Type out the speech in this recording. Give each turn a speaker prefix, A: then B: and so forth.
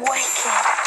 A: Wicked.